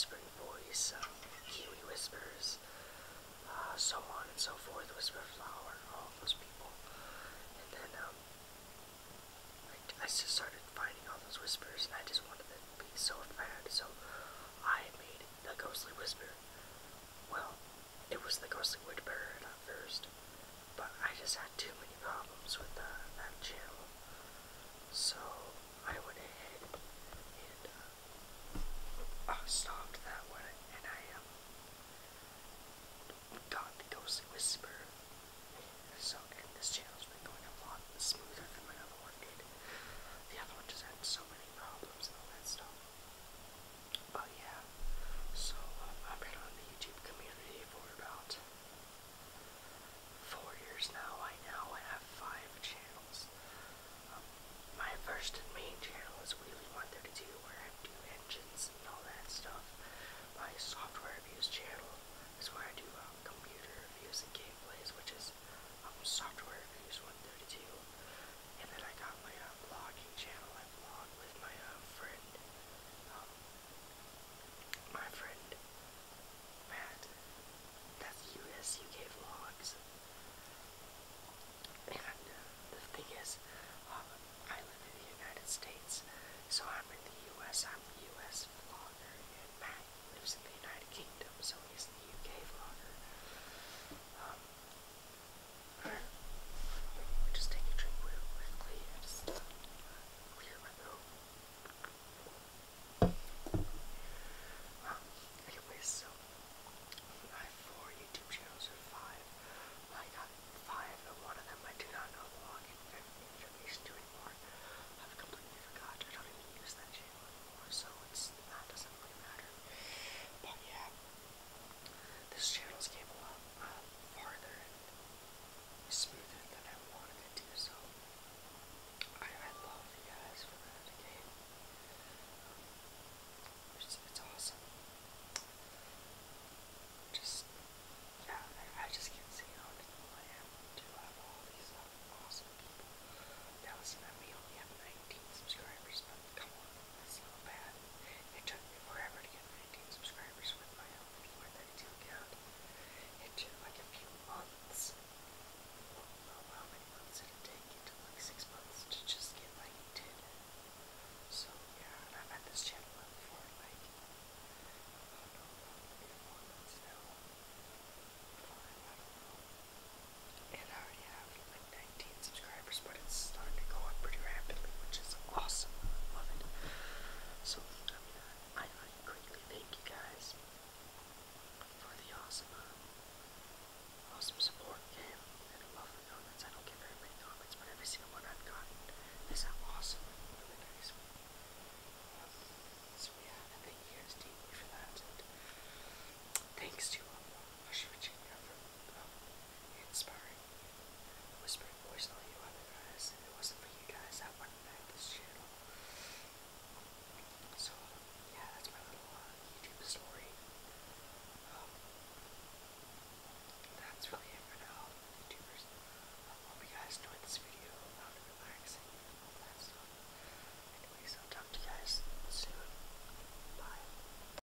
whispering voice, um, Kiwi Whispers, uh, so on and so forth, Whisper Flower, all those people. And then um, I, I just started finding all those whispers, and I just wanted them to be so bad, so I made the Ghostly Whisper. Well, it was the Ghostly Whisper at first, but I just had too many problems with uh, that channel. So Whisper. So, and this channel's been going a lot smoother than my other one did. The other one just had so many problems and all that stuff. But yeah, so uh, I've been on the YouTube community for about four years now. I now have five channels. Um, my first and main channel is Wheelie132 where I do engines and all that stuff. My software abuse channel is where I do years ago.